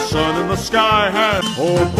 the sun in the sky has, opened.